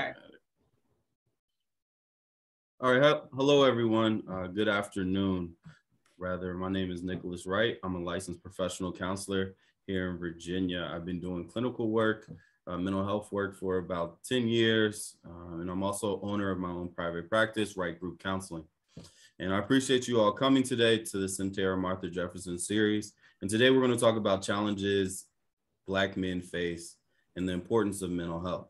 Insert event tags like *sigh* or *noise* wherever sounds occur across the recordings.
Okay. All right. Hello, everyone. Uh, good afternoon. Rather, my name is Nicholas Wright. I'm a licensed professional counselor here in Virginia. I've been doing clinical work, uh, mental health work for about 10 years, uh, and I'm also owner of my own private practice, Wright Group Counseling. And I appreciate you all coming today to the Sentara Martha Jefferson series. And today we're going to talk about challenges Black men face and the importance of mental health.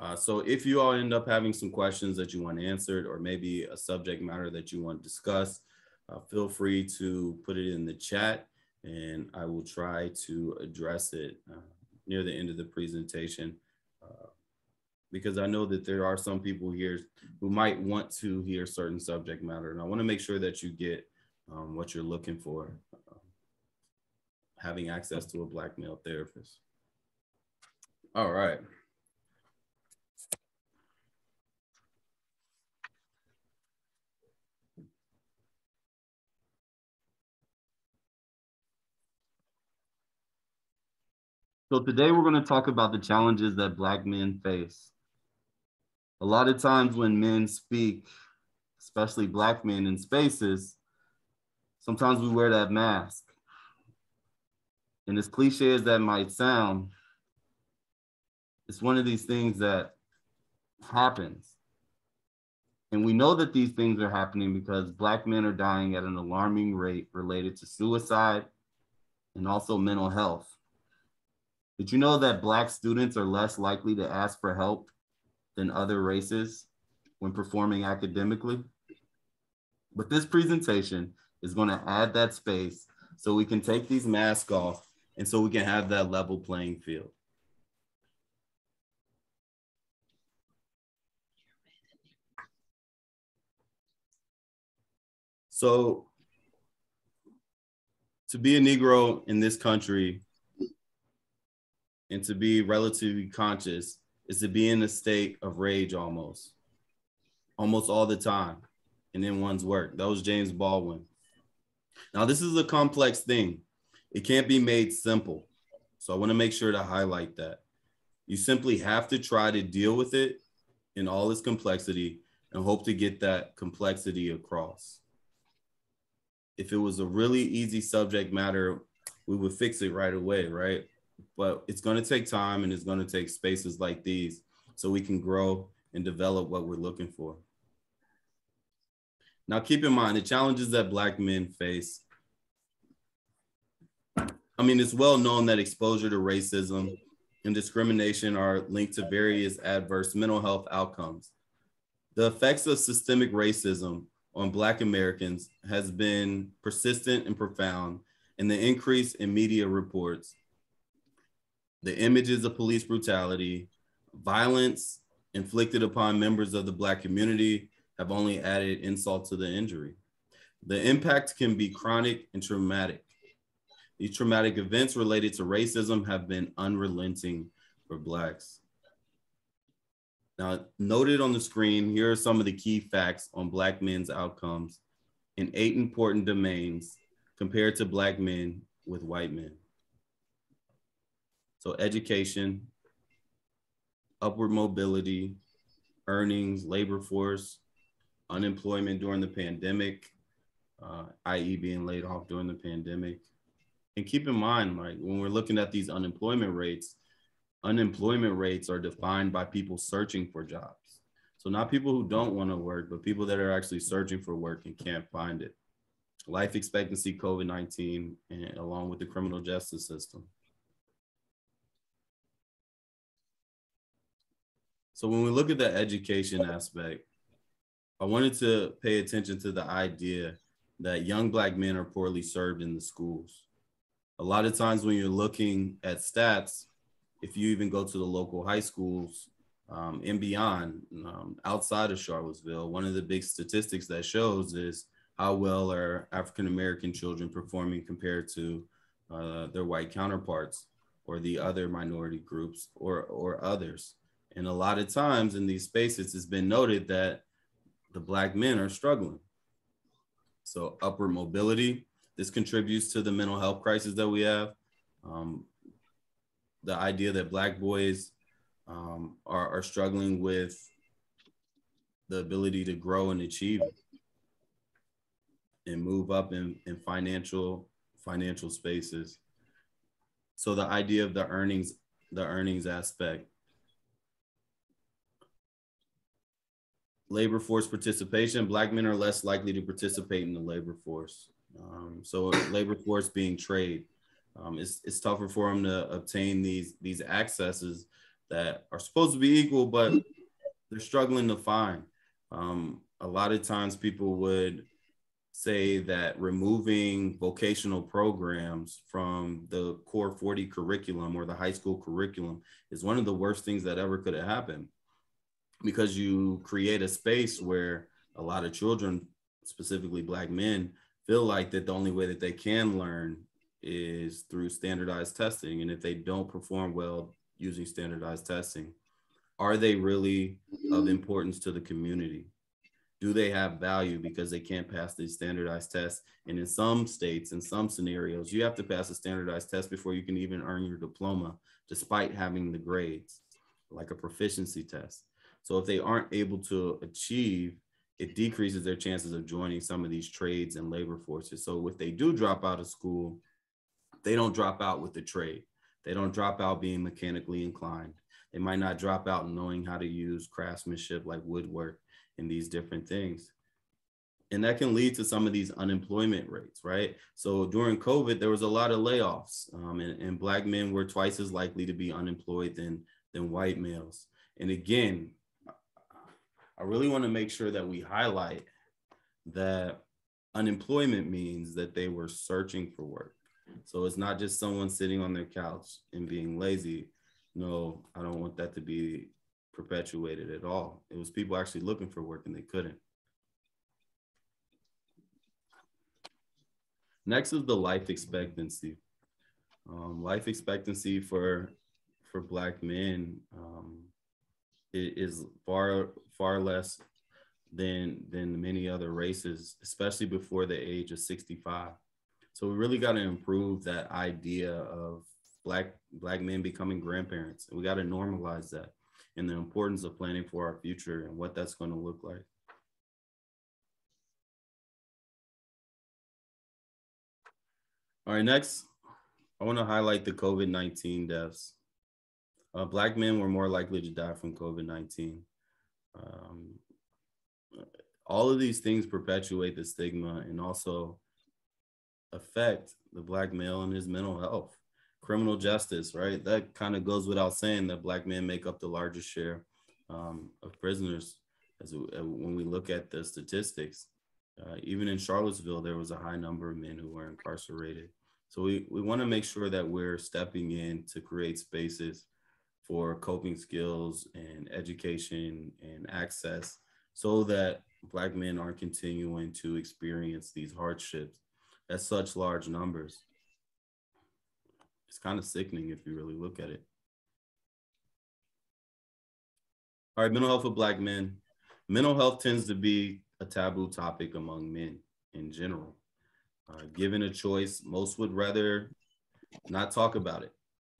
Uh, so if you all end up having some questions that you want answered or maybe a subject matter that you want discussed, uh, feel free to put it in the chat and I will try to address it uh, near the end of the presentation uh, because I know that there are some people here who might want to hear certain subject matter and I want to make sure that you get um, what you're looking for, uh, having access to a black male therapist. All right. So today we're going to talk about the challenges that Black men face. A lot of times when men speak, especially Black men in spaces, sometimes we wear that mask. And as cliche as that might sound, it's one of these things that happens. And we know that these things are happening because Black men are dying at an alarming rate related to suicide and also mental health. Did you know that Black students are less likely to ask for help than other races when performing academically? But this presentation is going to add that space so we can take these masks off and so we can have that level playing field. So to be a Negro in this country and to be relatively conscious is to be in a state of rage almost, almost all the time, and in one's work. That was James Baldwin. Now, this is a complex thing. It can't be made simple. So I want to make sure to highlight that. You simply have to try to deal with it in all its complexity and hope to get that complexity across. If it was a really easy subject matter, we would fix it right away, right? But it's going to take time and it's going to take spaces like these so we can grow and develop what we're looking for. Now, keep in mind the challenges that Black men face. I mean, it's well known that exposure to racism and discrimination are linked to various adverse mental health outcomes. The effects of systemic racism on Black Americans has been persistent and profound, and the increase in media reports the images of police brutality, violence inflicted upon members of the Black community have only added insult to the injury. The impact can be chronic and traumatic. These traumatic events related to racism have been unrelenting for Blacks. Now, noted on the screen, here are some of the key facts on Black men's outcomes in eight important domains compared to Black men with white men. So education, upward mobility, earnings, labor force, unemployment during the pandemic, uh, i.e. being laid off during the pandemic. And keep in mind, like when we're looking at these unemployment rates, unemployment rates are defined by people searching for jobs. So not people who don't want to work, but people that are actually searching for work and can't find it. Life expectancy, COVID-19, and along with the criminal justice system. So when we look at the education aspect, I wanted to pay attention to the idea that young black men are poorly served in the schools. A lot of times when you're looking at stats, if you even go to the local high schools um, and beyond, um, outside of Charlottesville, one of the big statistics that shows is how well are African American children performing compared to uh, their white counterparts or the other minority groups or, or others. And a lot of times in these spaces, it's been noted that the Black men are struggling. So, upward mobility, this contributes to the mental health crisis that we have. Um, the idea that Black boys um, are, are struggling with the ability to grow and achieve and move up in, in financial financial spaces. So the idea of the earnings, the earnings aspect. Labor force participation, black men are less likely to participate in the labor force. Um, so labor force being trade, um, it's, it's tougher for them to obtain these, these accesses that are supposed to be equal, but they're struggling to find. Um, a lot of times people would say that removing vocational programs from the core 40 curriculum or the high school curriculum is one of the worst things that ever could have happened because you create a space where a lot of children specifically black men feel like that the only way that they can learn is through standardized testing and if they don't perform well using standardized testing are they really of importance to the community do they have value because they can't pass these standardized tests? And in some states, in some scenarios, you have to pass a standardized test before you can even earn your diploma, despite having the grades, like a proficiency test. So if they aren't able to achieve, it decreases their chances of joining some of these trades and labor forces. So if they do drop out of school, they don't drop out with the trade. They don't drop out being mechanically inclined. They might not drop out knowing how to use craftsmanship like woodwork and these different things. And that can lead to some of these unemployment rates, right? So during COVID, there was a lot of layoffs, um, and, and Black men were twice as likely to be unemployed than, than white males. And again, I really want to make sure that we highlight that unemployment means that they were searching for work. So it's not just someone sitting on their couch and being lazy. No, I don't want that to be perpetuated at all. It was people actually looking for work and they couldn't. Next is the life expectancy. Um, life expectancy for for Black men um, is far far less than than many other races, especially before the age of 65. So we really got to improve that idea of black black men becoming grandparents. We got to normalize that and the importance of planning for our future and what that's going to look like. All right, next, I want to highlight the COVID 19 deaths. Uh, black men were more likely to die from COVID 19. Um, all of these things perpetuate the stigma and also affect the black male and his mental health criminal justice, right? That kind of goes without saying that black men make up the largest share um, of prisoners. As uh, when we look at the statistics, uh, even in Charlottesville, there was a high number of men who were incarcerated. So we, we want to make sure that we're stepping in to create spaces for coping skills and education and access so that Black men aren't continuing to experience these hardships at such large numbers it's kind of sickening if you really look at it. All right, mental health of Black men. Mental health tends to be a taboo topic among men in general. Uh, given a choice, most would rather not talk about it.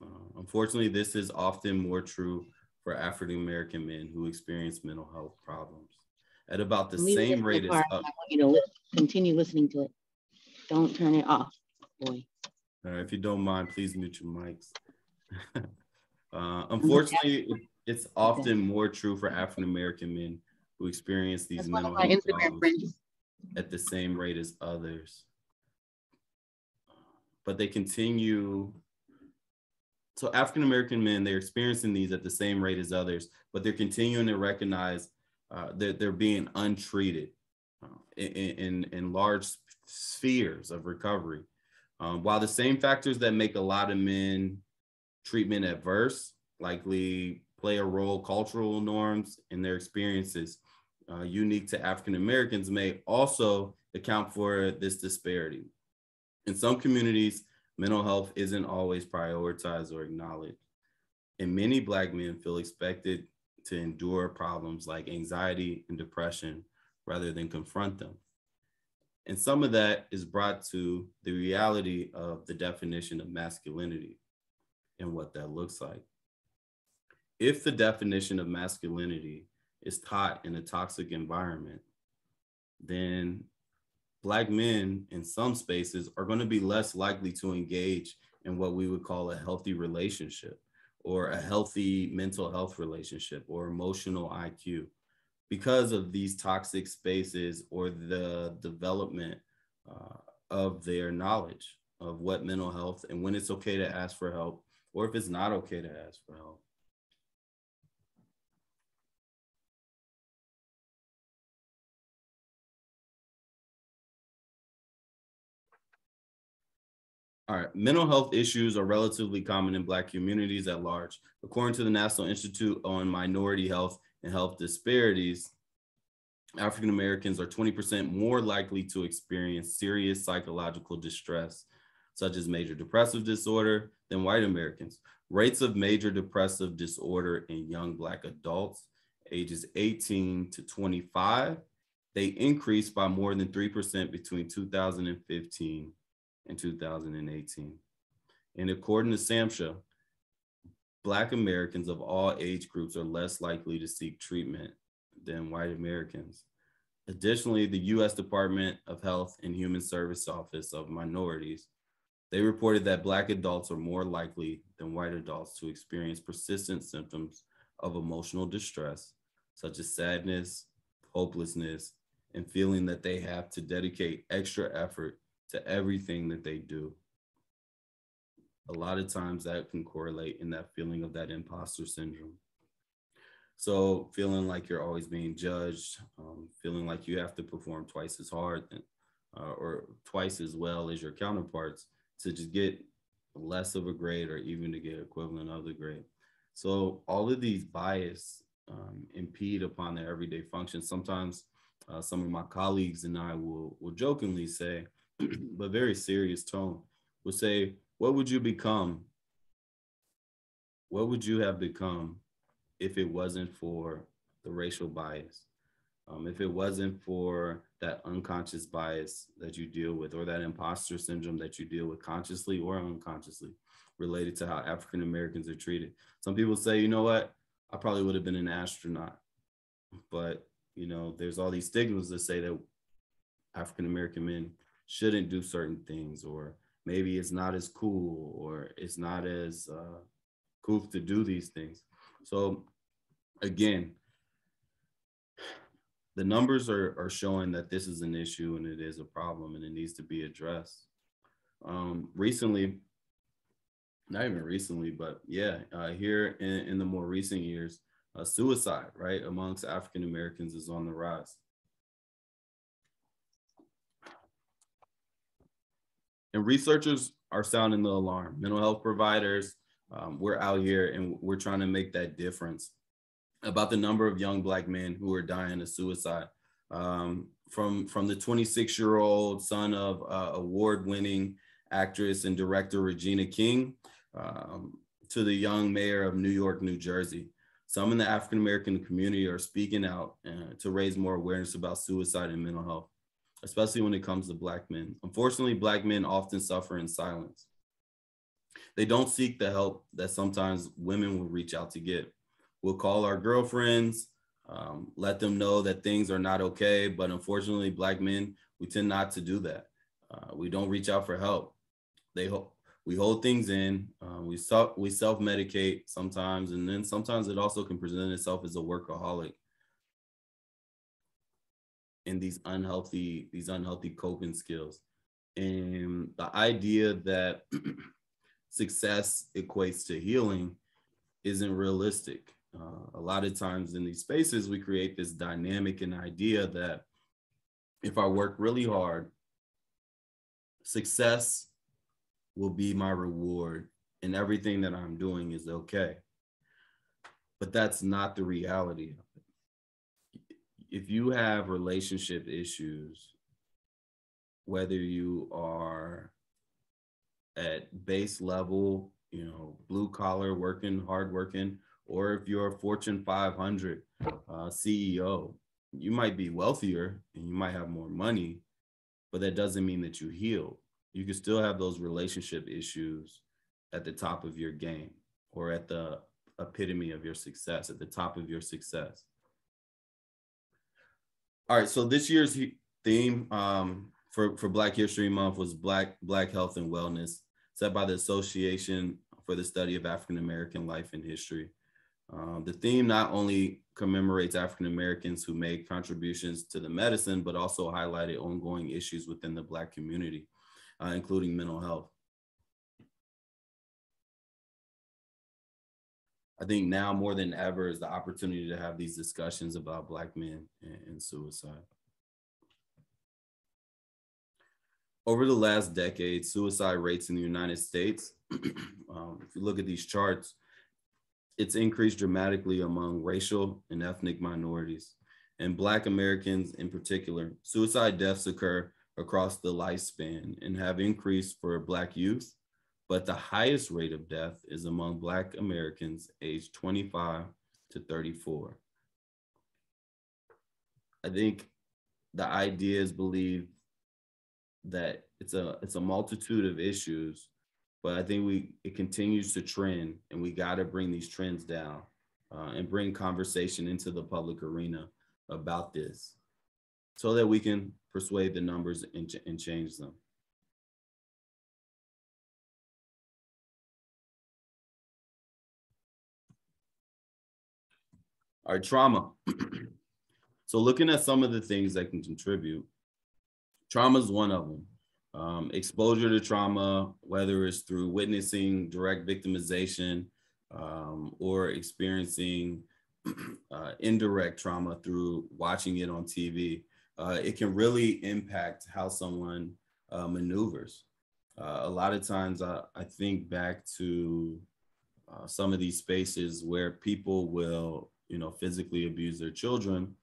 Uh, unfortunately, this is often more true for African American men who experience mental health problems at about the same rate as. I want you to continue listening to it. Don't turn it off, boy. If you don't mind, please mute your mics. *laughs* uh, unfortunately, it's often more true for African American men who experience these That's mental health problems at the same rate as others. But they continue. So African American men, they're experiencing these at the same rate as others, but they're continuing to recognize uh, that they're being untreated uh, in, in, in large spheres of recovery. Um, while the same factors that make a lot of men treatment adverse likely play a role, cultural norms and their experiences uh, unique to African Americans may also account for this disparity. In some communities, mental health isn't always prioritized or acknowledged. And many Black men feel expected to endure problems like anxiety and depression rather than confront them. And some of that is brought to the reality of the definition of masculinity and what that looks like. if the definition of masculinity is taught in a toxic environment, then Black men in some spaces are going to be less likely to engage in what we would call a healthy relationship or a healthy mental health relationship or emotional IQ because of these toxic spaces or the development uh, of their knowledge of what mental health and when it's okay to ask for help or if it's not okay to ask for help. All right, mental health issues are relatively common in Black communities at large. According to the National Institute on Minority Health and Health Disparities, African Americans are 20% more likely to experience serious psychological distress, such as major depressive disorder, than white Americans. Rates of major depressive disorder in young Black adults ages 18 to 25, they increased by more than 3% between 2015 in 2018. And according to SAMHSA, Black Americans of all age groups are less likely to seek treatment than white Americans. Additionally, the US Department of Health and Human Service Office of Minorities, they reported that Black adults are more likely than white adults to experience persistent symptoms of emotional distress, such as sadness, hopelessness, and feeling that they have to dedicate extra effort to everything that they do. A lot of times that can correlate in that feeling of that imposter syndrome. So feeling like you're always being judged, um, feeling like you have to perform twice as hard uh, or twice as well as your counterparts to just get less of a grade or even to get equivalent of the grade. So all of these bias um, impede upon their everyday function. Sometimes uh, some of my colleagues and I will, will jokingly say, *clears throat* but very serious tone, would say, What would you become? What would you have become if it wasn't for the racial bias? Um, if it wasn't for that unconscious bias that you deal with, or that imposter syndrome that you deal with consciously or unconsciously, related to how African Americans are treated. Some people say, you know what, I probably would have been an astronaut. But, you know, there's all these stigmas that say that African American men shouldn't do certain things or maybe it's not as cool or it's not as uh, cool to do these things. So again the numbers are, are showing that this is an issue and it is a problem and it needs to be addressed. Um, recently not even recently but yeah uh, here in, in the more recent years uh, suicide right amongst african americans is on the rise and researchers are sounding the alarm. Mental health providers, um, we're out here and we're trying to make that difference about the number of young black men who are dying of suicide. Um, from from the 26 year old son of uh, award winning actress and director Regina King um, to the young mayor of New York, New Jersey. Some in the African American community are speaking out uh, to raise more awareness about suicide and mental health especially when it comes to Black men. Unfortunately, Black men often suffer in silence. They don't seek the help that sometimes women will reach out to get. We'll call our girlfriends, um, let them know that things are not okay. But unfortunately, Black men, we tend not to do that. Uh, we don't reach out for help. They hope we hold things in. Uh, we self we self medicate sometimes, and then sometimes it also can present itself as a workaholic in these unhealthy these unhealthy coping skills. And the idea that *clears throat* success equates to healing isn't realistic. Uh, a lot of times in these spaces we create this dynamic and idea that if i work really hard success will be my reward and everything that i'm doing is okay. But that's not the reality if you have relationship issues, whether you are at base level, you know, blue collar working, hard working, or if you're a Fortune 500 uh, CEO, you might be wealthier and you might have more money, but that doesn't mean that you heal. You can still have those relationship issues at the top of your game or at the epitome of your success, at the top of your success. All right, so this year's theme um, for, for Black History Month was Black, Black Health and Wellness, set by the Association for the Study of African American Life and History. Um, the theme not only commemorates African Americans who made contributions to the medicine, but also highlighted ongoing issues within the Black community, uh, including mental health. I think now more than ever is the opportunity to have these discussions about Black men and, and suicide. Over the last decade, suicide rates in the United States, *clears throat* um, if you look at these charts, it's increased dramatically among racial and ethnic minorities. And Black Americans in particular, suicide deaths occur across the lifespan and have increased for Black youth, but the highest rate of death is among Black Americans aged 25 to 34. I think the idea is believed that it's a it's a multitude of issues but I think we it continues to trend, and we got to bring these trends down uh, and bring conversation into the public arena about this, so that we can persuade the numbers and, and change them. Our trauma. *clears throat* so looking at some of the things that can contribute, trauma is one of them. Um, exposure to trauma, whether it's through witnessing direct victimization um, or experiencing *clears throat* uh, indirect trauma through watching it on TV, uh, it can really impact how someone uh, maneuvers. Uh, a lot of times I, I think back to uh, some of these spaces where people will, you know, physically abuse their children.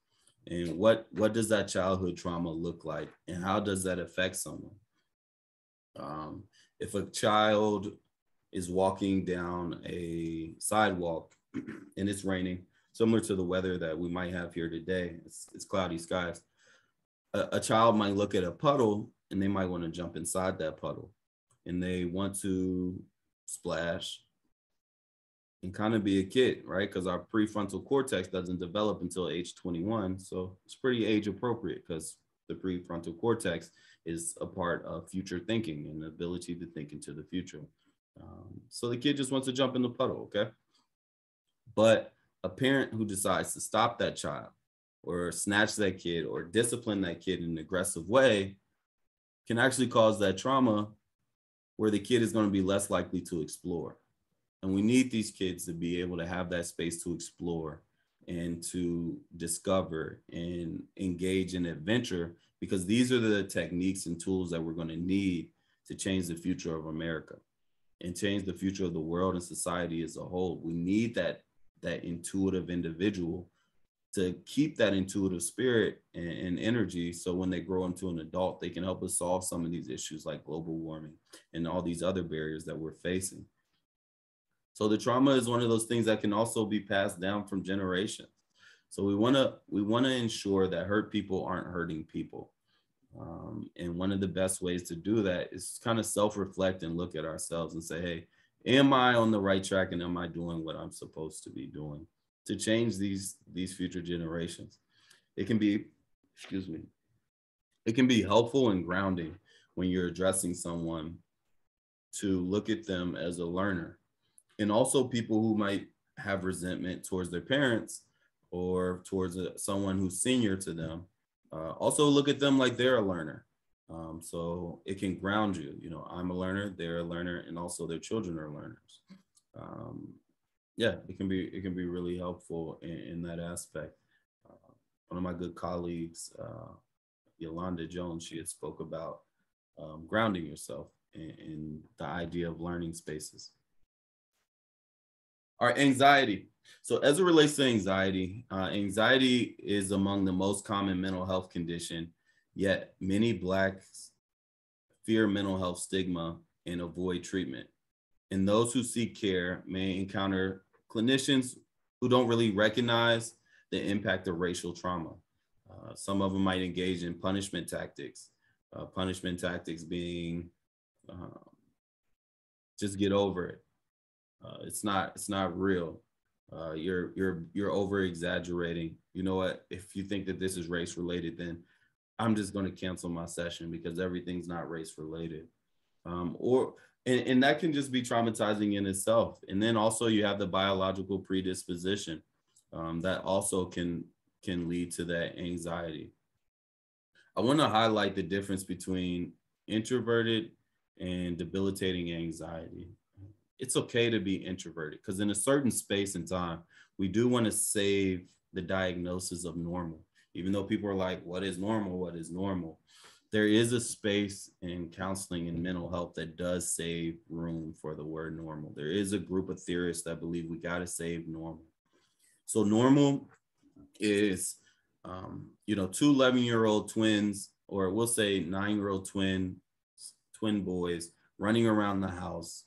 And what what does that childhood trauma look like? And how does that affect someone? Um, if a child is walking down a sidewalk *clears throat* and it's raining, similar to the weather that we might have here today, it's, it's cloudy skies. A, a child might look at a puddle and they might want to jump inside that puddle. And they want to splash and kind of be a kid, right? Because our prefrontal cortex doesn't develop until age 21. So it's pretty age appropriate because the prefrontal cortex is a part of future thinking and the ability to think into the future. Um, so the kid just wants to jump in the puddle, okay? But a parent who decides to stop that child or snatch that kid or discipline that kid in an aggressive way can actually cause that trauma where the kid is going to be less likely to explore. And we need these kids to be able to have that space to explore and to discover and engage in adventure because these are the techniques and tools that we're going to need to change the future of America and change the future of the world and society as a whole. We need that that intuitive individual to keep that intuitive spirit and, and, energy so when they grow into an adult they can help us solve some of these issues like global warming and all these other barriers that we're facing so the trauma is one of those things that can also be passed down from generations. So we want to we want to ensure that hurt people aren't hurting people. Um, and one of the best ways to do that is kind of self-reflect and look at ourselves and say, hey, am I on the right track and am I doing what I'm supposed to be doing to change these these future generations? It can be, excuse me, it can be helpful and grounding when you're addressing someone to look at them as a learner and also people who might have resentment towards their parents or towards a, someone who's senior to them. Uh, also look at them like they're a learner. Um, so it can ground you. You know, I'm a learner, they're a learner, and also their children are learners. Um, yeah, it can be it can be really helpful in, in that aspect. Uh, one of my good colleagues, uh, Yolanda Jones, she had spoke about um, grounding yourself in the idea of learning spaces. Our anxiety. So as it relates to anxiety, uh, anxiety is among the most common mental health condition, yet many Blacks fear mental health stigma and avoid treatment. And those who seek care may encounter clinicians who don't really recognize the impact of racial trauma. Uh, some of them might engage in punishment tactics, uh, punishment tactics being uh, just get over it, uh, it's not it's not real. Uh, you're you're you're over exaggerating. You know what? If you think that this is race related, then I'm just going to cancel my session because everything's not race related. Um, or and, and that can just be traumatizing in itself. And then also you have the biological predisposition um, that also can can lead to that anxiety. I want to highlight the difference between introverted and debilitating anxiety. It's okay to be introverted because in a certain space and time, we do want to save the diagnosis of normal. Even though people are like, what is normal? What is normal? There is a space in counseling and mental health that does save room for the word normal. There is a group of theorists that believe we got to save normal. So, normal is, um, you know, two 11 year old twins, or we'll say nine year old twin, twin boys running around the house,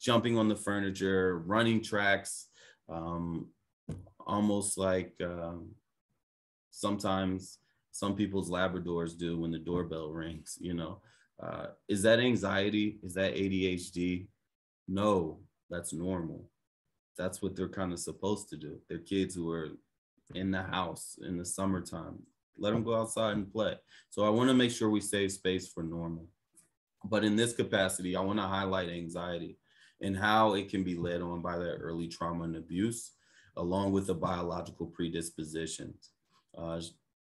jumping on the furniture, running tracks, um, almost like um, sometimes some people's Labradors do when the doorbell rings, you know. Uh, is that anxiety? Is that ADHD? No, that's normal. That's what they're kind of supposed to do. They're kids who are in the house in the summertime. Let them go outside and play. So I want to make sure we save space for normal. But in this capacity, I want to highlight anxiety and how it can be led on by that early trauma and abuse, along with the biological predispositions. Uh,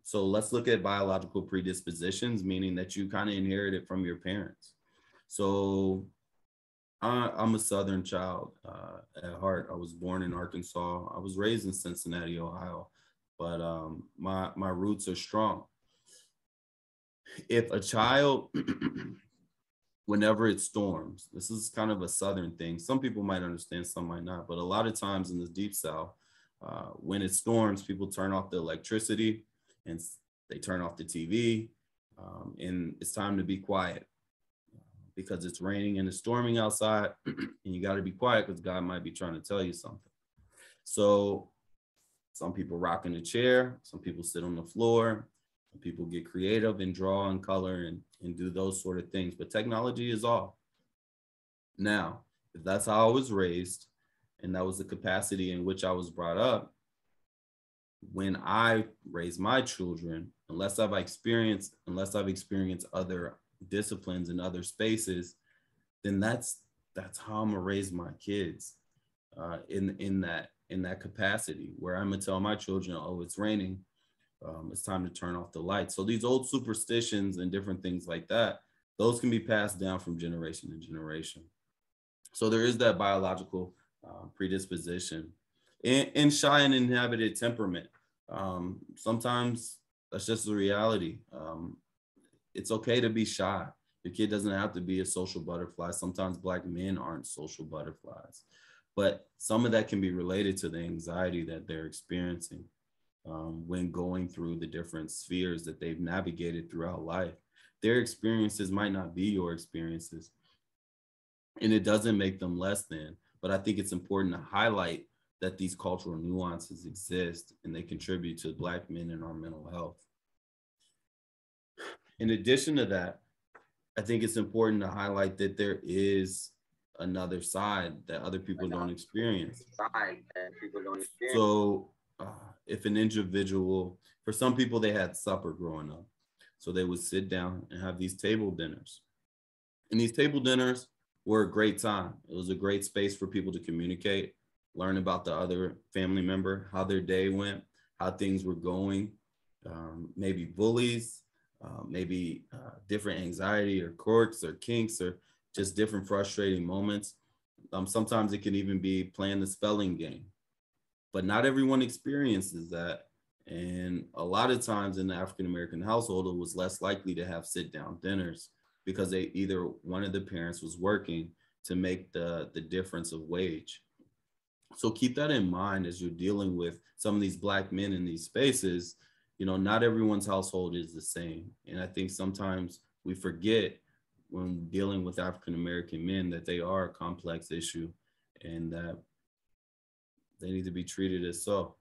so let's look at biological predispositions, meaning that you kind of inherit it from your parents. So I, am a Southern child uh, at heart. I was born in Arkansas. I was raised in Cincinnati, Ohio, but um, my my roots are strong. If a child, whenever it storms, this is kind of a Southern thing. Some people might understand, some might not. But a lot of times in the Deep South, uh, when it storms, people turn off the electricity and they turn off the TV, um, and it's time to be quiet because it's raining and it's storming outside, *clears throat* and you got to be quiet because God might be trying to tell you something. So, some people rock in a chair, some people sit on the floor, people get creative and draw and color and, and do those sort of things. But technology is all. Now, if that's how I was raised, and that was the capacity in which I was brought up, when I raise my children, unless I've experienced, unless I've experienced other disciplines and other spaces, then that's that's how I'm gonna raise my kids uh, in in that in that capacity where I'm gonna tell my children, oh, it's raining, um, it's time to turn off the lights. So these old superstitions and different things like that, those can be passed down from generation to generation. So there is that biological uh, predisposition and, shy and inhabited temperament. Um, sometimes that's just the reality. Um, it's okay to be shy. Your kid doesn't have to be a social butterfly. Sometimes black men aren't social butterflies, but some of that can be related to the anxiety that they're experiencing um, when going through the different spheres that they've navigated throughout life. Their experiences might not be your experiences, and it doesn't make them less than. But I think it's important to highlight that these cultural nuances exist and they contribute to Black men and our mental health. In addition to that, I think it's important to highlight that there is another side that other people don't experience. So, uh, if an individual, for some people, they had supper growing up. So they would sit down and have these table dinners. And these table dinners were a great time. It was a great space for people to communicate, learn about the other family member, how their day went, how things were going, um, maybe bullies, uh, maybe uh, different anxiety or quirks or kinks or just different frustrating moments. Um, sometimes it can even be playing the spelling game, but not everyone experiences that. And a lot of times in the African American household, it was less likely to have sit down dinners because they either one of the parents was working to make the the difference of wage. So keep that in mind as you're dealing with some of these black men in these spaces. You know not everyone's household is the same. And i think sometimes we forget when dealing with african american men that they are a complex issue and that they need to be treated as so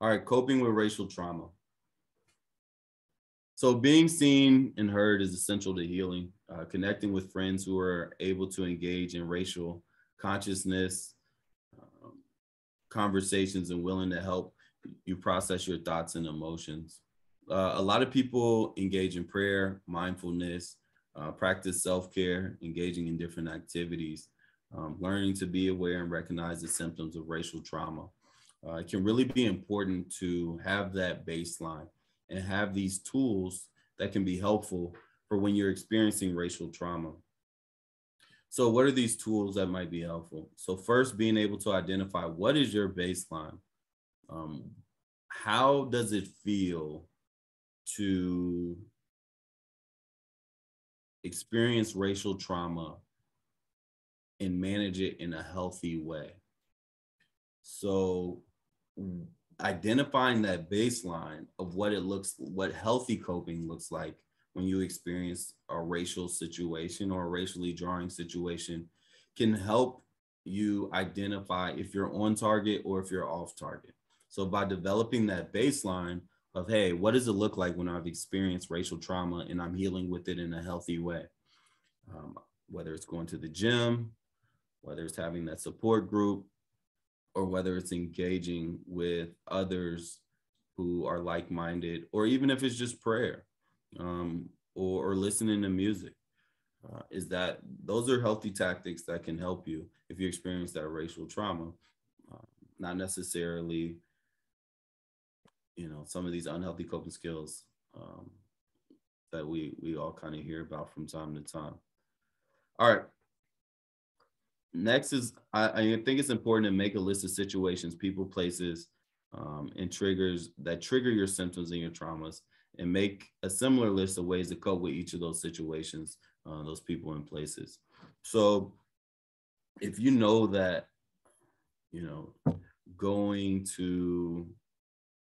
all right coping with racial trauma so being seen and heard is essential to healing. uh, connecting with friends who are able to engage in racial consciousness um, conversations and willing to help you process your thoughts and emotions. Uh, a lot of people engage in prayer, mindfulness, uh, practice self care, engaging in different activities, um, learning to be aware and recognize the symptoms of racial trauma. Uh, it can really be important to have that baseline and have these tools that can be helpful for when you're experiencing racial trauma. So, what are these tools that might be helpful? So, first, being able to identify what is your baseline. Um, how does it feel to experience racial trauma and manage it in a healthy way? So, identifying that baseline of what it looks, what healthy coping looks like when you experience a racial situation or a racially jarring situation can help you identify if you're on target or if you're off target. So by developing that baseline of, hey, what does it look like when I've experienced racial trauma and I'm healing with it in a healthy way? Um, whether it's going to the gym, whether it's having that support group, or whether it's engaging with others who are like-minded, or even if it's just prayer um, or, or listening to music. Uh, is that those are healthy tactics that can help you if you experience that racial trauma, uh, not necessarily you know some of these unhealthy coping skills um, that we we all kind of hear about from time to time all right next is I, I, think it's important to make a list of situations people places um, and triggers that trigger your symptoms and your traumas and make a similar list of ways to cope with each of those situations uh, those people and places. So if you know that you know going to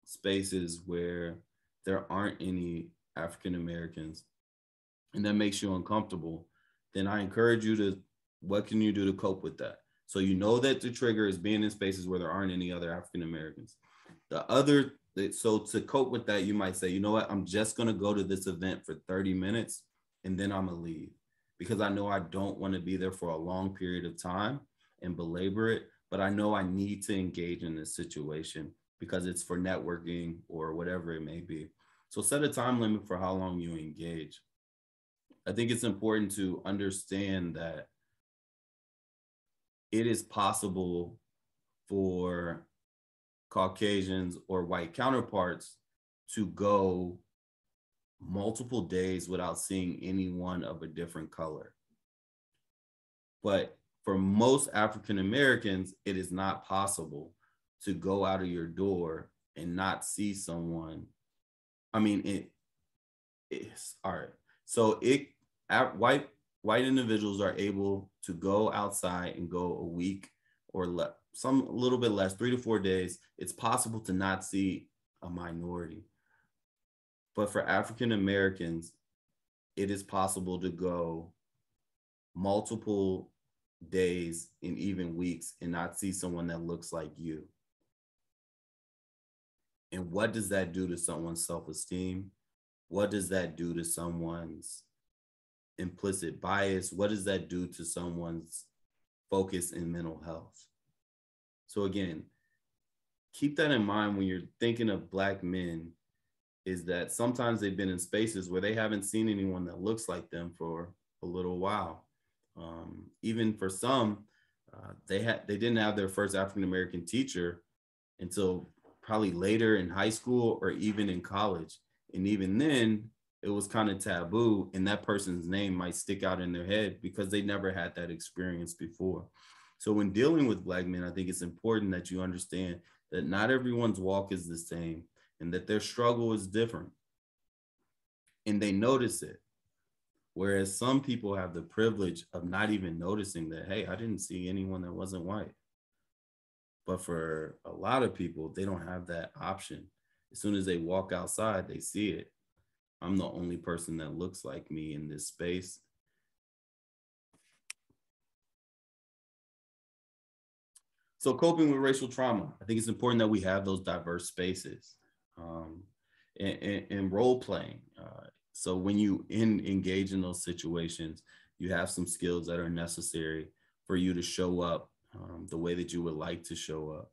spaces where there aren't any African Americans and that makes you uncomfortable, then I encourage you to what can you do to cope with that? So you know that the trigger is being in spaces where there aren't any other African Americans. The other so to cope with that, you might say, you know what, I'm just gonna go to this event for 30 minutes and then I'm gonna leave because I know I don't want to be there for a long period of time and belabor it, but I know I need to engage in this situation because it's for networking or whatever it may be. So set a time limit for how long you engage. I think it's important to understand that it is possible for Caucasians or white counterparts to go multiple days without seeing anyone of a different color. But for most African Americans, it is not possible to go out of your door and not see someone. I mean, it is all right. So it white white individuals are able to go outside and go a week or le- some a little bit less, three to four days. It's possible to not see a minority. But for African Americans, it is possible to go multiple days and even weeks and not see someone that looks like you. And what does that do to someone's self esteem? What does that do to someone's implicit bias? What does that do to someone's focus in mental health? So, again, keep that in mind when you're thinking of Black men is that sometimes they've been in spaces where they haven't seen anyone that looks like them for a little while. Um, even for some, uh, they had they didn't have their first African American teacher until probably later in high school or even in college. And even then, it was kind of taboo, and that person's name might stick out in their head because they never had that experience before. So, when dealing with Black men, I think it's important that you understand that not everyone's walk is the same and that their struggle is different. And they notice it. Whereas some people have the privilege of not even noticing that, hey, I didn't see anyone that wasn't white. But for a lot of people, they don't have that option. As soon as they walk outside, they see it. I'm the only person that looks like me in this space. So, coping with racial trauma, I think it's important that we have those diverse spaces. Um, and, and, and, role playing. Uh, so when you in engage in those situations, you have some skills that are necessary for you to show up um, the way that you would like to show up,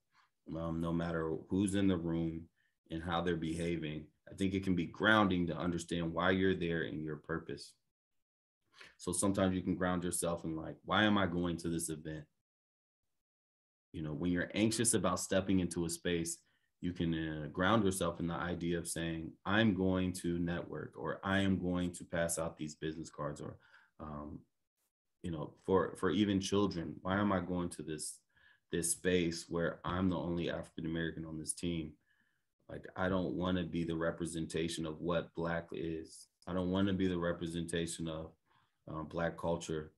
um, no matter who's in the room and how they're behaving. I think it can be grounding to understand why you're there and your purpose. So sometimes you can ground yourself in like, why am I going to this event? You know, when you're anxious about stepping into a space, you can uh, ground yourself in the idea of saying, I'm going to network or I am going to pass out these business cards or, um, you know, for, for even children, why am I going to this, this space where I'm the only African-American on this team? Like, I don't want to be the representation of what Black is. I don't want to be the representation of uh, Black culture.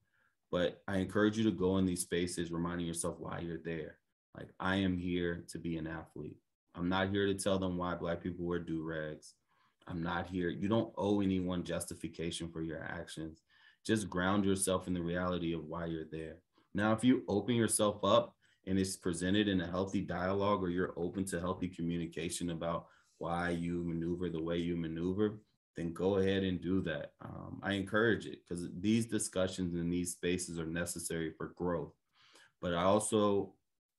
But I encourage you to go in these spaces, reminding yourself why you're there. Like, I am here to be an athlete. I'm not here to tell them why Black people wear do rags. I'm not here. You don't owe anyone justification for your actions. Just ground yourself in the reality of why you're there. Now, if you open yourself up and it's presented in a healthy dialogue or you're open to healthy communication about why you maneuver the way you maneuver, then go ahead and do that. Um, I encourage it because these discussions in these spaces are necessary for growth. But I also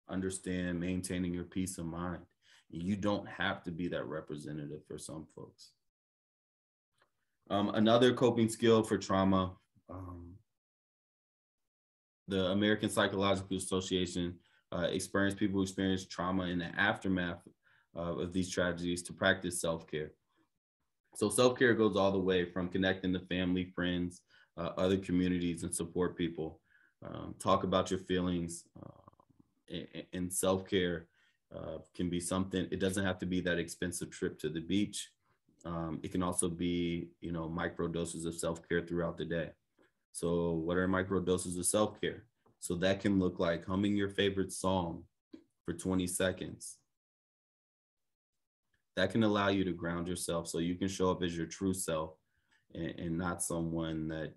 understand maintaining your peace of mind. You don't have to be that representative for some folks. Um, another coping skill for trauma, um, the American Psychological Association uh, experienced people who experience trauma in the aftermath uh, of these tragedies to practice self-care. So self-care goes all the way from connecting to family, friends, uh, other communities, and support people. Um, talk about your feelings, uh, and, self-care uh, can be something. It doesn't have to be that expensive trip to the beach. Um, it can also be, you know, micro doses of self-care throughout the day. So, what are micro doses of self-care? So that can look like humming your favorite song for 20 seconds that can allow you to ground yourself so you can show up as your true self and, and not someone that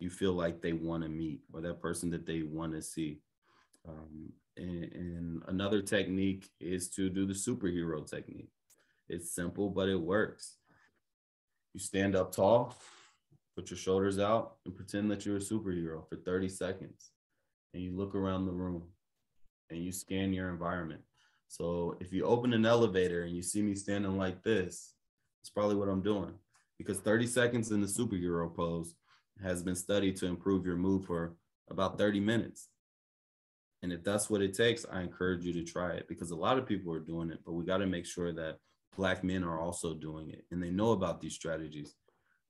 you feel like they want to meet or that person that they want to see. Um, and, and another technique is to do the superhero technique. It's simple, but it works. You stand up tall, put your shoulders out, and pretend that you're a superhero for 30 seconds. And you look around the room and you scan your environment. So if you open an elevator and you see me standing like this, it's probably what I'm doing because 30 seconds in the superhero pose has been studied to improve your mood for about 30 minutes. And if that's what it takes, I encourage you to try it because a lot of people are doing it, but we got to make sure that Black men are also doing it and they know about these strategies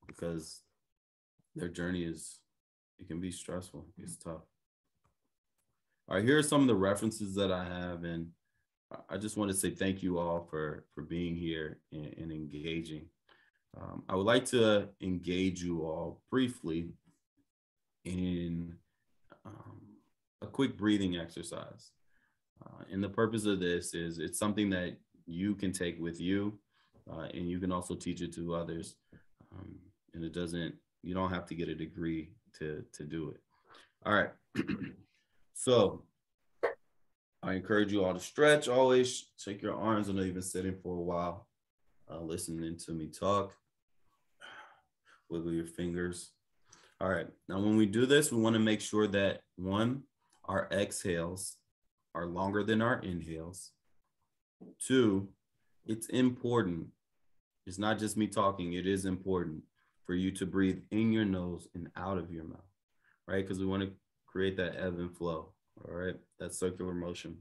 because their journey is, it can be stressful. It's tough. All right, here are some of the references that I have. And I just want to say thank you all for for being here and, and engaging. Um, I would like to engage you all briefly in um, a quick breathing exercise. Uh, and the purpose of this is it's something that you can take with you uh, and you can also teach it to others. Um, and it doesn't, you don't have to get a degree to, to do it. All right. *clears throat* so I encourage you all to stretch always. Shake your arms. I know you've been sitting for a while, uh, listening to me talk. *sighs* Wiggle your fingers. All right. Now, when we do this, we want to make sure that one, our exhales are longer than our inhales. Two, it's important. It's not just me talking, it is important for you to breathe in your nose and out of your mouth, right? Because we want to create that ebb and flow. All right, that circular motion.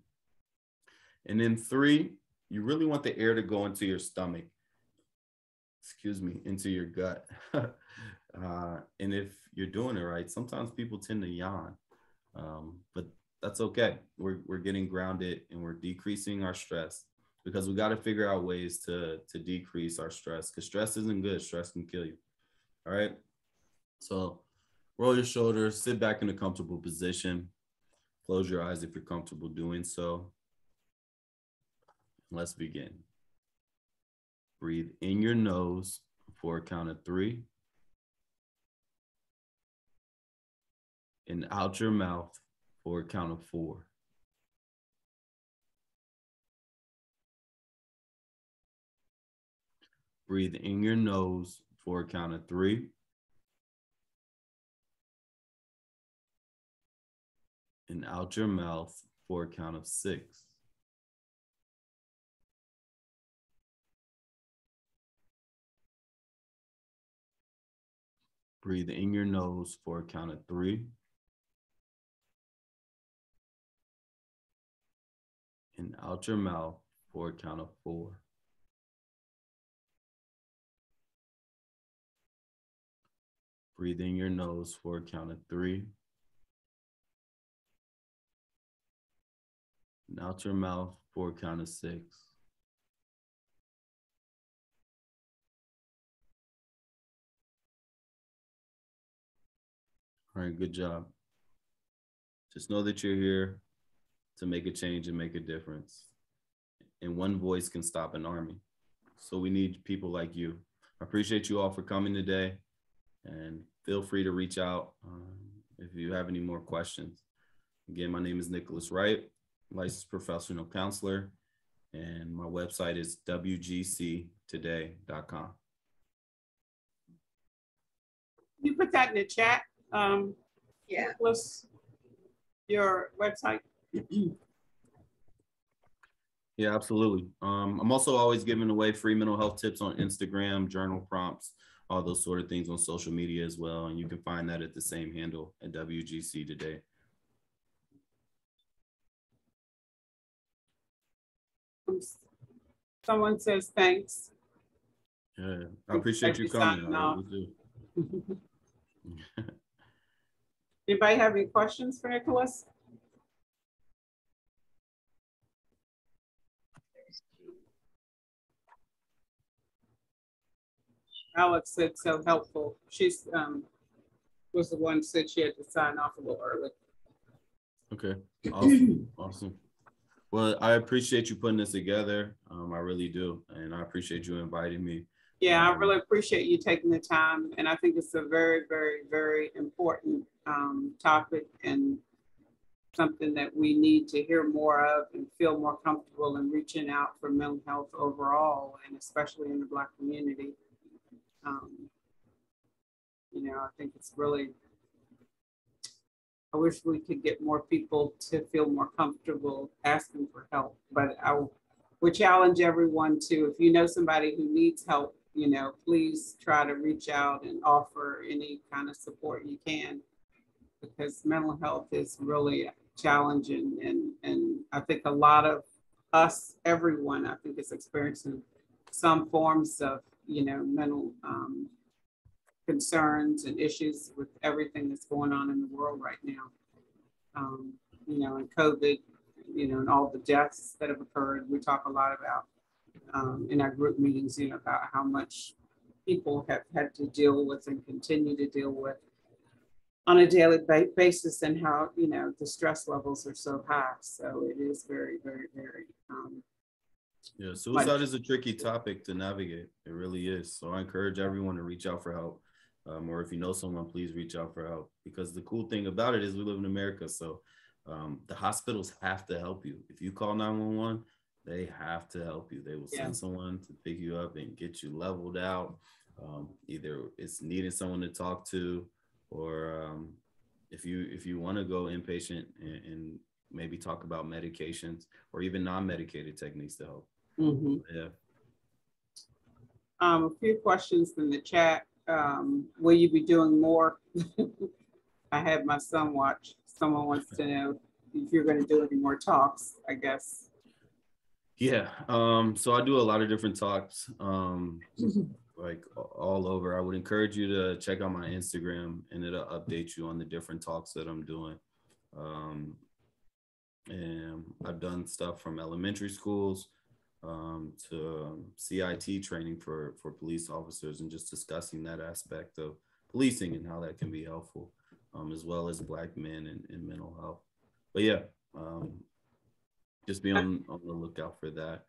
And then three, you really want the air to go into your stomach, excuse me, into your gut. *laughs* uh, and if you're doing it right, sometimes people tend to yawn, um, but that's okay. We're, we're getting grounded and we're decreasing our stress because we got to figure out ways to, to decrease our stress because stress isn't good. Stress can kill you. All right. So roll your shoulders, sit back in a comfortable position. Close your eyes if you're comfortable doing so. Let's begin. Breathe in your nose for a count of three. And out your mouth for a count of four. Breathe in your nose for a count of three. And out your mouth for a count of six. Breathe in your nose for a count of three. And out your mouth for a count of four. Breathe in your nose for a count of three. And out your mouth for a count of six. All right, good job. Just know that you're here to make a change and make a difference. And one voice can stop an army. So we need people like you. I appreciate you all for coming today and feel free to reach out um, if you have any more questions. Again, my name is Nicholas Wright, licensed professional counselor, and my website is wgctoday.com. You put that in the chat, um, Yeah. Nicholas, your website? *clears throat* Yeah, absolutely. Um, I'm also always giving away free mental health tips on Instagram, journal prompts, all those sort of things on social media as well. And you can find that at the same handle at WGC today. Um, Someone says thanks. Yeah, I appreciate you coming. I. *laughs* Anybody have any questions for Nicholas? Alex said so helpful. She's, um, was the one said she had to sign off a little early. Okay, awesome, awesome. Well, I appreciate you putting this together. Um, I really do, and I appreciate you inviting me. Yeah, I Um, really appreciate you taking the time, and I think it's a very, very, very important um, topic and something that we need to hear more of and feel more comfortable in reaching out for mental health overall, and especially in the Black community. Um, You know, I think it's really, I wish we could get more people to feel more comfortable asking for help, but I we challenge everyone to, if you know somebody who needs help, you know, please try to reach out and offer any kind of support you can. Because mental health is really challenging and, and I think a lot of us, everyone, I think is experiencing some forms of, you know, mental um, concerns and issues with everything that's going on in the world right now. Um, you know, and COVID, you know, and all the deaths that have occurred, we talk a lot about um, in our group meetings, you know, about how much people have had to deal with and continue to deal with on a daily ba- basis and how, you know, the stress levels are so high. So it is very, very, very, um, Yeah, suicide is a tricky topic to navigate. It really is. So I encourage everyone to reach out for help. Um, or if you know someone, please reach out for help. Because the cool thing about it is we live in America. So um, the hospitals have to help you. If you call 911, they have to help you. They will send Yeah. someone to pick you up and get you leveled out. Um, either it's needing someone to talk to, or um, if you if you want to go inpatient and, and maybe talk about medications or even non-medicated techniques to help. mhm. Yeah. Um, a few questions in the chat. Um, will you be doing more? *laughs* I had my son watch. Someone wants to know if you're gonna do any more talks, I guess. Yeah. Um, so I do a lot of different talks, um, *laughs* like all over. I would encourage you to check out my Instagram and it'll update you on the different talks that I'm doing. Um, and I've done stuff from elementary schools um, to um, CIT training for, for police officers and just discussing that aspect of policing and how that can be helpful, um, as well as Black men and, and mental health. But yeah, um, just be on, on the lookout for that.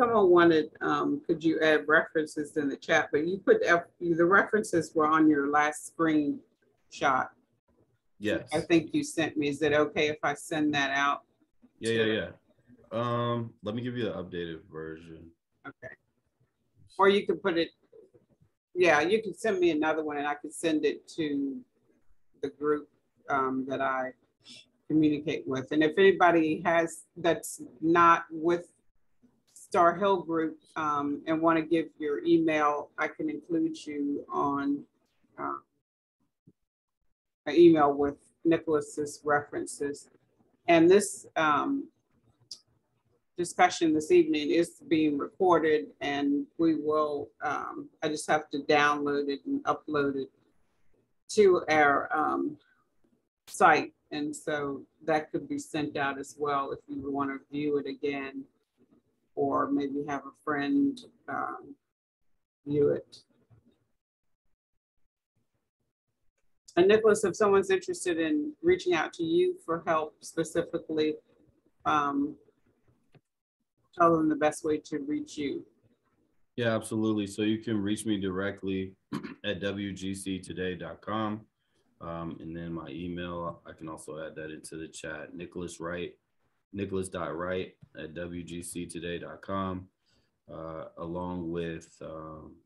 Someone wanted, um, could you add references in the chat, but you put, the references were on your last screen shot. Yes. I think you sent me. Is it okay if I send that out? Yeah, yeah, yeah. Um, let me give you the updated version. Okay. Or you can put it yeah, you can send me another one and I can send it to the group um, that I communicate with. And if anybody has, that's not with Star Hill Group um, and want to give your email, I can include you on uh, an email with Nicholas's references. And this um, discussion this evening is being recorded and we will, um, I just have to download it and upload it to our um, site. And so that could be sent out as well if you want to view it again or maybe have a friend um, view it. And Nicholas, if someone's interested in reaching out to you for help specifically, um, tell them the best way to reach you. Yeah, absolutely. So you can reach me directly *clears throat* at wgctoday.com. Um, and then my email, I can also add that into the chat. Nicholas Wright, nicholas.wright at wgctoday.com, uh, along with, um,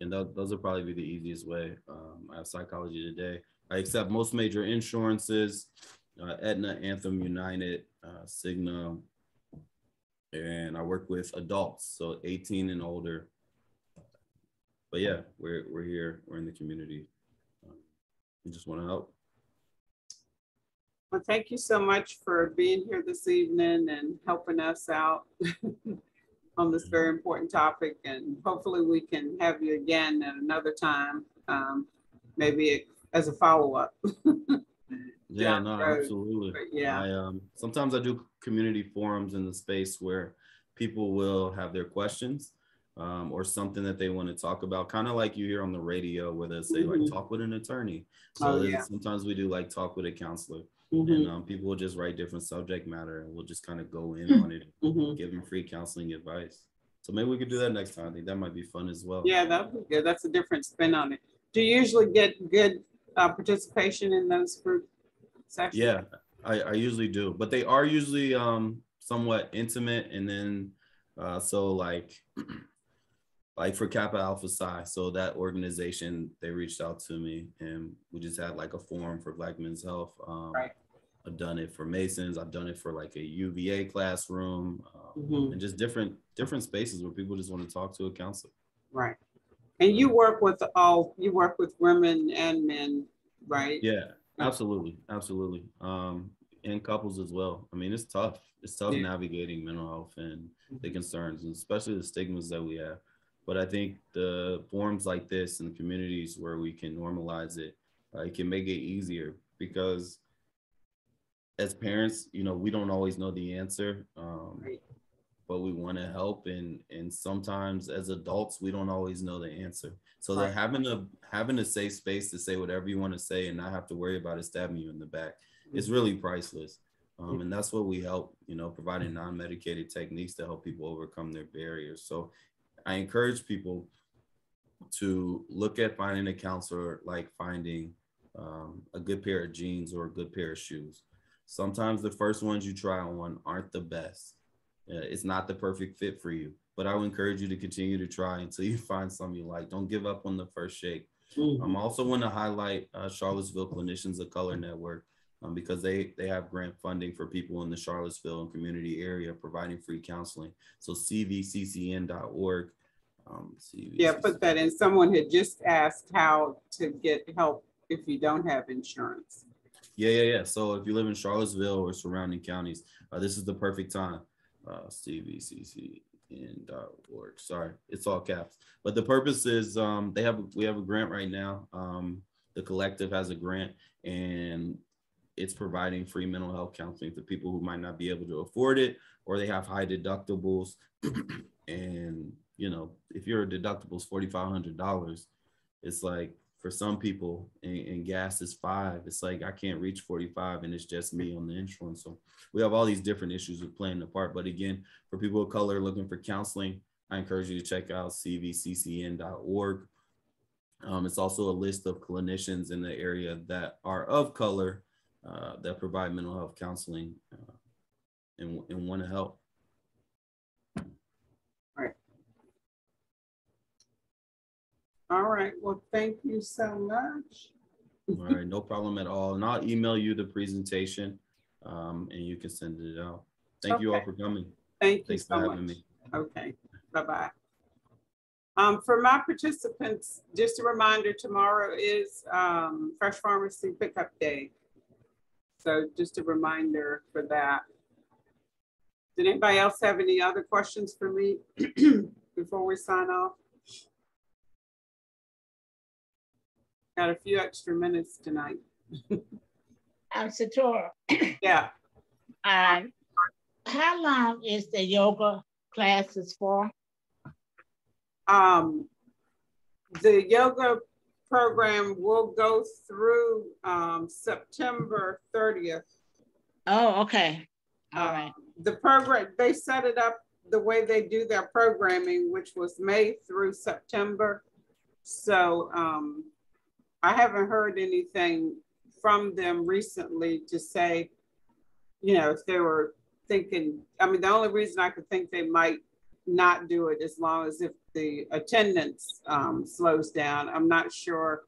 and th- those will probably be the easiest way. Um, I have Psychology Today. I accept most major insurances, uh, Aetna, Anthem, United, uh, Cigna, and I work with adults, so 18 and older. But yeah, we're we're here. We're in the community. Um, we just want to help. Well, thank you so much for being here this evening and helping us out *laughs* on this very important topic. And hopefully we can have you again at another time, um, maybe as a follow-up. *laughs* Yeah, no, road. absolutely. But yeah, I um sometimes I do community forums in the space where people will have their questions um, or something that they want to talk about, kind of like you hear on the radio where they say like Mhm. talk with an attorney. So Oh, yeah. sometimes we do like talk with a counselor, Mhm, and um, people will just write different subject matter, and we'll just kind of go in on it, mhm. give them free counseling advice. So maybe we could do that next time. I think that might be fun as well. Yeah, that would be good. That's a different spin on it. Do you usually get good uh, participation in those group sessions? Yeah, I, I usually do, but they are usually um somewhat intimate, and then uh so like *clears throat* like for Kappa Alpha Psi, so that organization they reached out to me, and we just had like a forum for Black Men's Health. Um, Right. I've done it for Masons. I've done it for like a UVA classroom, um, Mhm. and just different different spaces where people just want to talk to a counselor. Right. And you work with all, you work with women and men, right? Yeah, absolutely, absolutely. Um, and couples as well. I mean, it's tough. It's tough Yeah. navigating mental health and the concerns, and especially the stigmas that we have. But I think the forums like this and the communities where we can normalize it, uh, it can make it easier because as parents, you know, we don't always know the answer. Um, Right. But we want to help and and sometimes as adults we don't always know the answer. So Right. that having a having a safe space to say whatever you want to say and not have to worry about it stabbing you in the back. Is really priceless. Um, and that's what we help you know providing non-medicated techniques to help people overcome their barriers. So i encourage people to look at finding a counselor like finding um, a good pair of jeans or a good pair of shoes. Sometimes the first ones you try on aren't the best uh, it's not the perfect fit for you. But I would encourage you to continue to try until you *laughs* find something you like. Don't give up on the first shake. I'm also want to highlight uh, Charlottesville Clinicians of Color Network um, because they they have grant funding for people in the Charlottesville and community area providing free counseling. So cvccn.org. Um, Yeah, put that in. Someone had just asked how to get help if you don't have insurance. Yeah, yeah, yeah. So if you live in Charlottesville or surrounding counties, uh, this is the perfect time. Uh, cvccn.org. Sorry, it's all caps. But the purpose is um, they have we have a grant right now. Um, the collective has a grant, and it's providing free mental health counseling to people who might not be able to afford it or they have high deductibles. *clears throat* and you know, if your deductible is forty five hundred dollars, it's like for some people and, and gas is five it's like i can't reach 45 and it's just me on the insurance so we have all these different issues with playing the part but again for people of color looking for counseling i encourage you to check out cvccn.org um, it's also a list of clinicians in the area that are of color uh, that provide mental health counseling uh, and, and want to help All right, well, thank you so much. All right, no problem at all. And I'll email you the presentation um, and you can send it out. Thank you all for coming. Thank you so for having much. me. Okay, bye-bye. Um, for my participants, just a reminder, tomorrow is, um, Fresh Pharmacy Pickup Day. So just a reminder for that. Did anybody else have any other questions for me *clears throat* before we sign off? Got a few extra minutes tonight. Um, Satora, Yeah, um, how long is the yoga classes for? um, the yoga program will go through, um, September thirtieth. Oh, okay. All right. The program, they set it up the way they do their programming, which was May through September. So, um, I haven't heard anything from them recently to say, you know, if they were thinking, I mean, the only reason I could think they might not do it as long as if the attendance um, slows down. I'm not sure.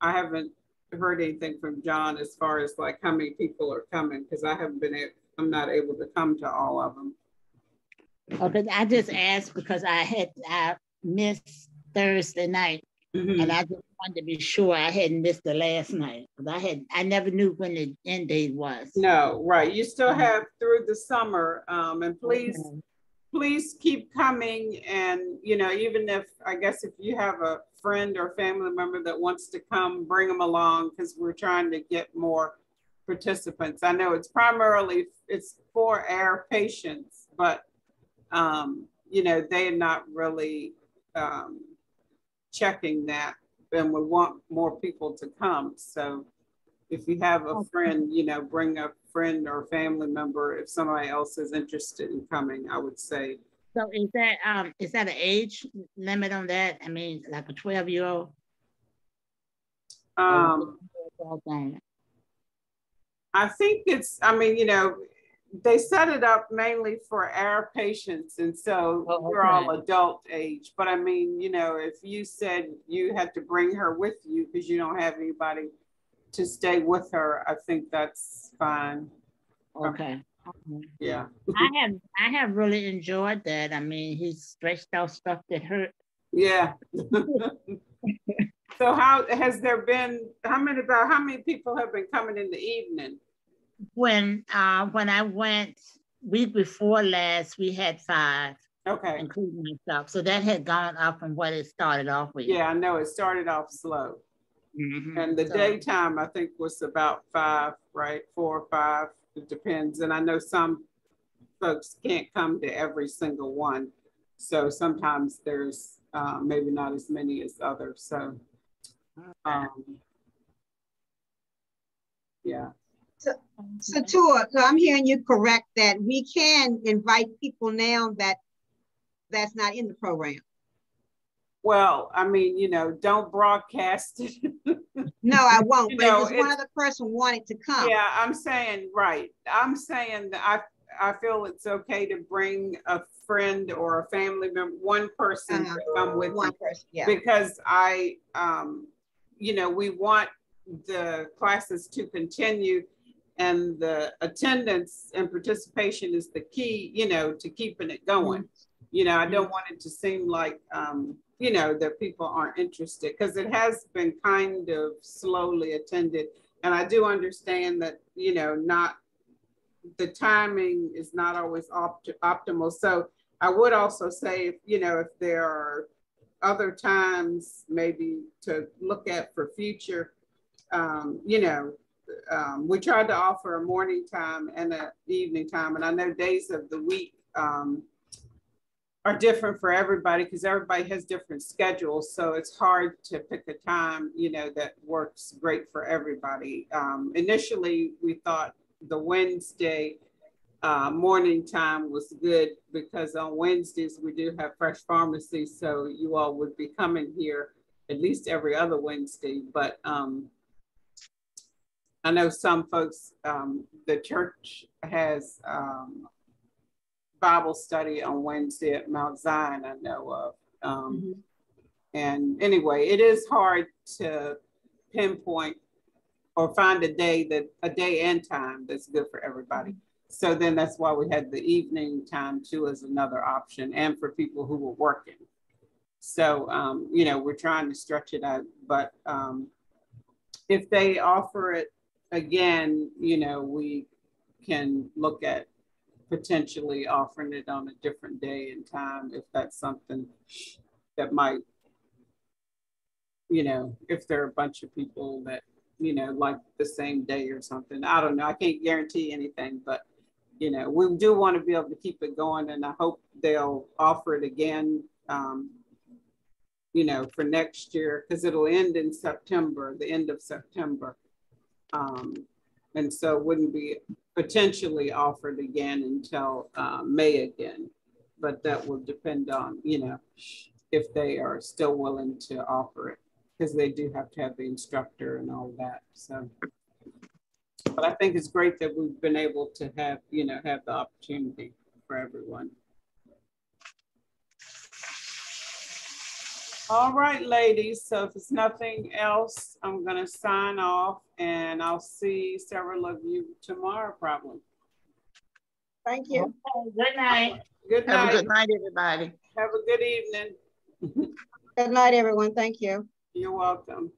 I haven't heard anything from John as far as like how many people are coming because I haven't been, I'm not able to come to all of them. Okay, I just asked because I had, I missed Thursday night Mm-hmm. and I just wanted to be sure I hadn't missed the last night. Cause I had, I never knew when the end date was. No, right. You still Mhm. have through the summer. Um, and please, Okay. please keep coming. And, you know, even if, I guess if you have a friend or family member that wants to come, bring them along because we're trying to get more participants. I know it's primarily, it's for our patients, but, um, you know, they're not really, um, checking that and we want more people to come. So if you have a friend, you know, bring a friend or family member. If somebody else is interested in coming, I would say So is that, um, is that an age limit on that? I mean, like a twelve year old? Um, I think it's, I mean, you know, they set it up mainly for our patients. And so Oh, we're all adult age. But I mean, you know, if you said you had to bring her with you because you don't have anybody to stay with her, I think that's fine. Okay. Okay. *laughs* Yeah. I have, I have really enjoyed that. I mean, he stretched out stuff that hurt. Yeah. *laughs* So how, has there been, how many, about how many people have been coming in the evening? When, uh, when I went week before last, we had five, Okay. including myself. So that had gone up from what it started off with. Yeah, I know it started off slow. Mhm. And the So- daytime, I think, was about five, right? Four or five, it depends. And I know some folks can't come to every single one. So sometimes there's uh, maybe not as many as others. So, um, yeah. So Tua, so I'm hearing you correct that we can invite people now that that's not in the program. Well, I mean, you know, don't broadcast it. No, I *laughs* won't, You but know, if one other person wanted to come. Yeah, I'm saying, right. I'm saying that I, I feel it's okay to bring a friend or a family member, one person to Uh-huh. come with One you. person, yeah. Because I, um, you know, we want the classes to continue and the attendance and participation is the key, you know, to keeping it going. You know, I don't want it to seem like, um, you know, that people aren't interested because it has been kind of slowly attended. And I do understand that, you know, not, the timing is not always opt- optimal. So I would also say, if you know, if there are other times maybe to look at for future, um, you know, um, we tried to offer a morning time and an evening time. And I know days of the week, um, are different for everybody because everybody has different schedules. So it's hard to pick a time, you know, that works great for everybody. Um, initially, we thought the Wednesday uh, morning time was good because on Wednesdays we do have fresh pharmacy. So you all would be coming here at least every other Wednesday. But um, I know some folks, um, the church has um, Bible study on Wednesday at Mount Zion, I know of. Um, and anyway, it is hard to pinpoint or find a day that a day and time that's good for everybody. So then that's why we had the evening time too as another option and for people who were working. So, um, you know, we're trying to stretch it out, but um, if they offer it again, you know, we can look at potentially offering it on a different day and time if that's something that might, you know, if there are a bunch of people that, you know, like the same day or something. I don't know. I can't guarantee anything, but, you know, we do want to be able to keep it going and I hope they'll offer it again. Um, you know, for next year, because it'll end in September, the end of September. Um, and so wouldn't be potentially offered again until uh, May again, but that will depend on, you know, if they are still willing to offer it, because they do have to have the instructor and all that. So, but I think it's great that we've been able to have, you know, have the opportunity for everyone. All right, ladies. So if it's nothing else, I'm going to sign off and I'll see several of you tomorrow, probably. Thank you. Good night. Good night. Have a good night, everybody. Have a good evening. Good night, everyone. Thank you. You're welcome.